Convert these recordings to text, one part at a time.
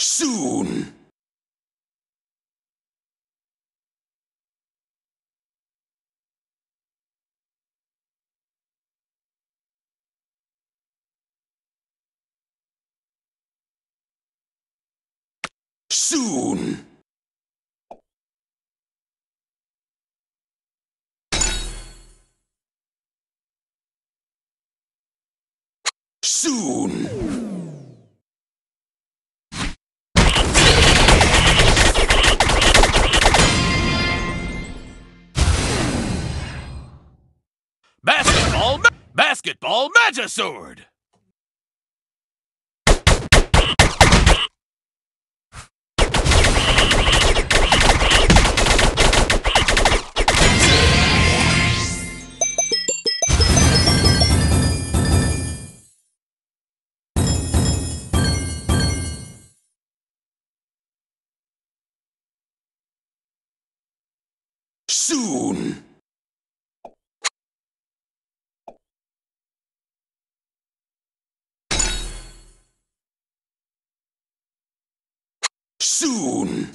Soon. Soon. Soon. Basketball Magisword! Soon.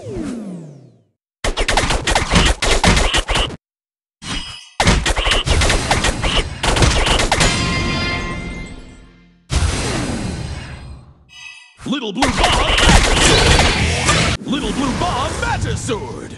Little Blue Bomb! Little Blue Bomb Magisword!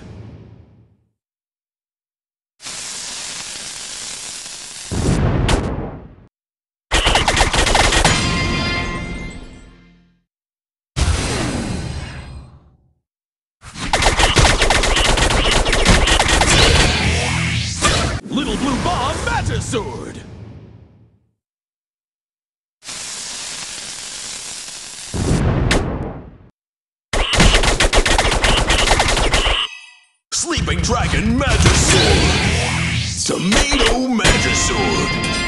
Dragon Magisword. Tomato Magisword.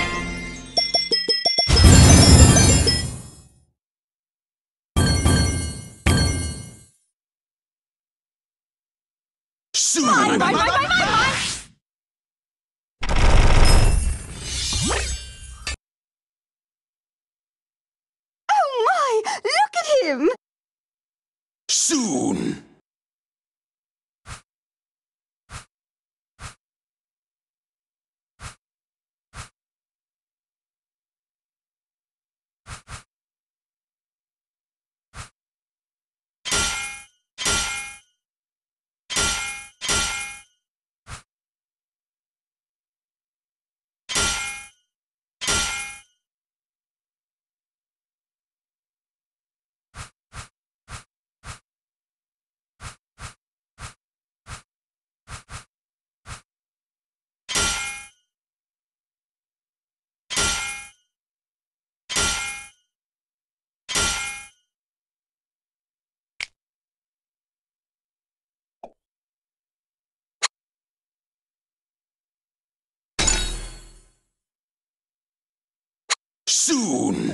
Soon.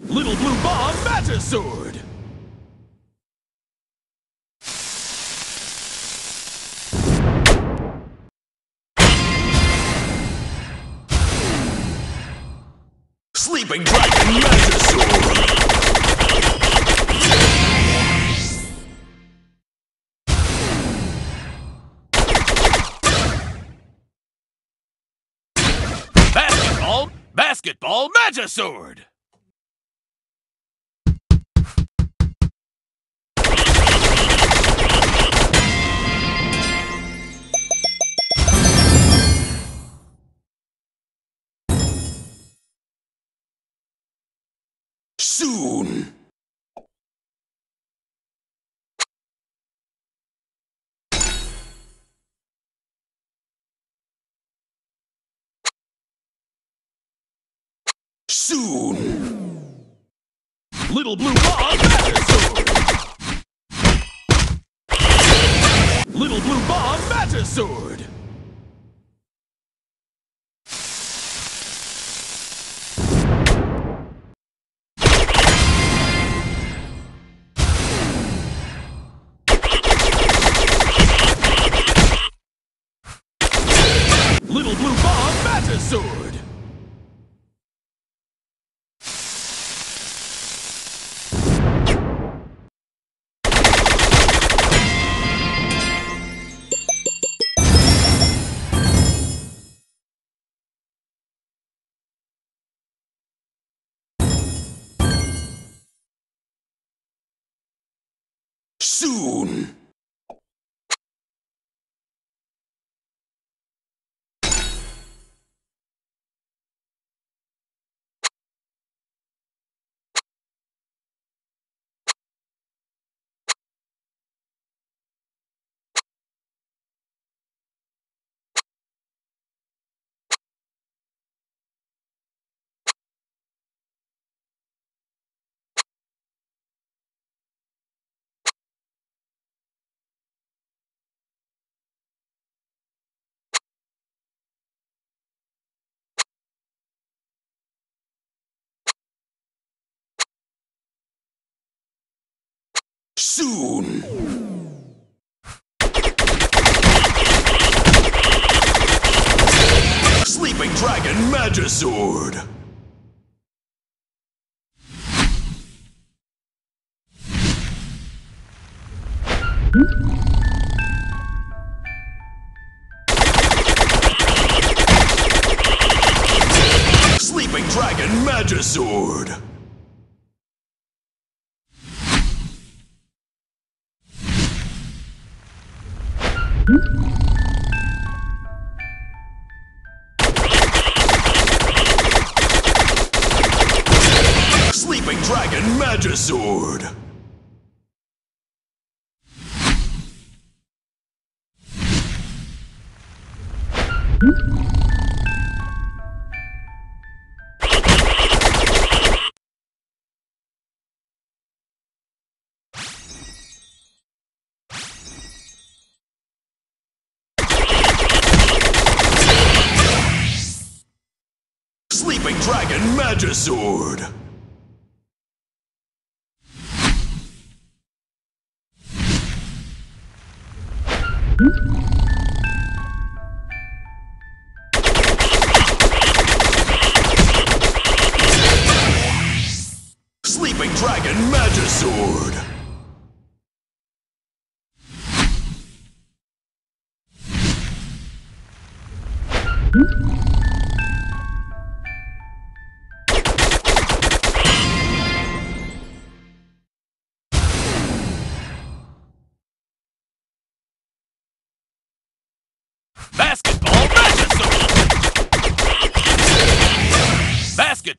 Little Blue Bomb Magisword! Sleeping Dragon Magisword. Basketball Magisword! Soon. Soon. Little Blue Bomb Magisword! Little Blue Bomb Magisword! Little Blue Bomb Magisword! Soon. Soon. Sleeping Dragon Magisword. Sleeping Dragon Magisword. Dragon Magisword.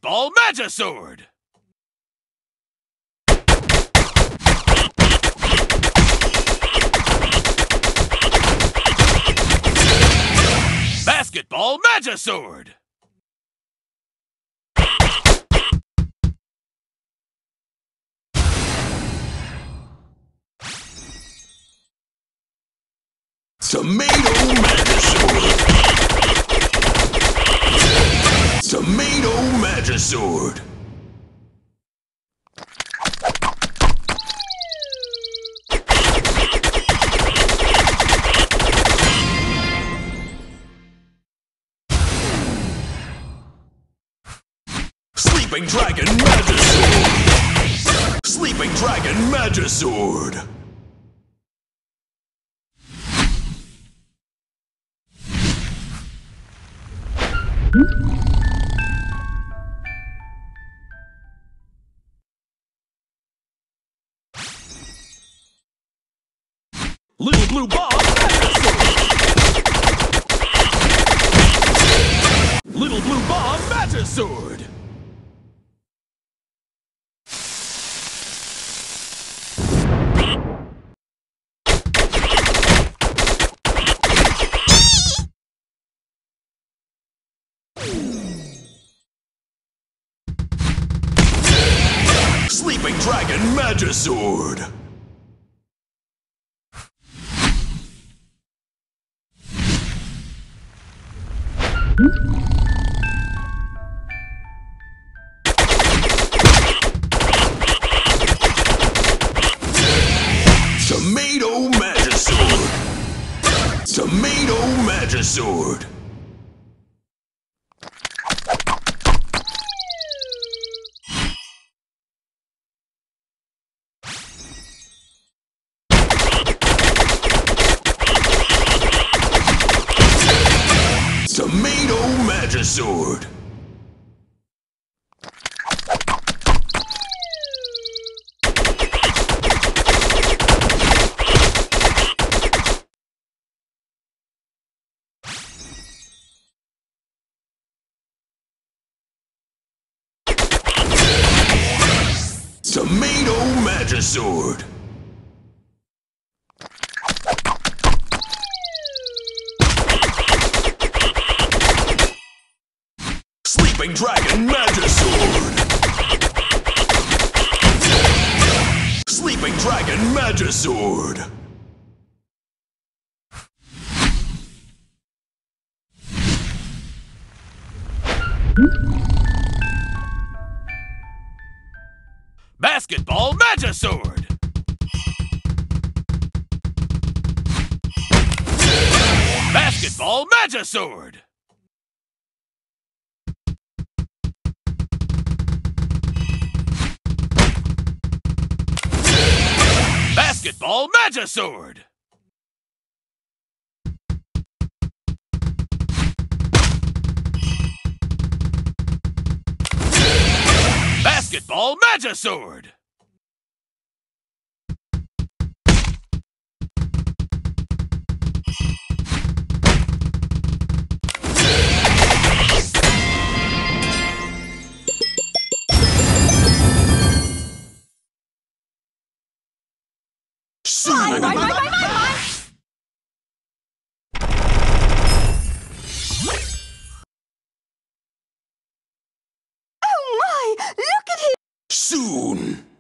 Basketball Magisword! Basketball Magisword! Tomato Magisword. Tomato Magisword. Sleeping Dragon Magisword. Sleeping Dragon Magisword. Little Blue Bomb! Little Blue Bomb Magisword! Sleeping Dragon Magisword. Tomato Magisword. Magisword. Sleeping Dragon Magisword. Sleeping Dragon Magisword. Basketball Magisword! Basketball Magisword! Basketball Magisword! Basketball Magisword! Soon.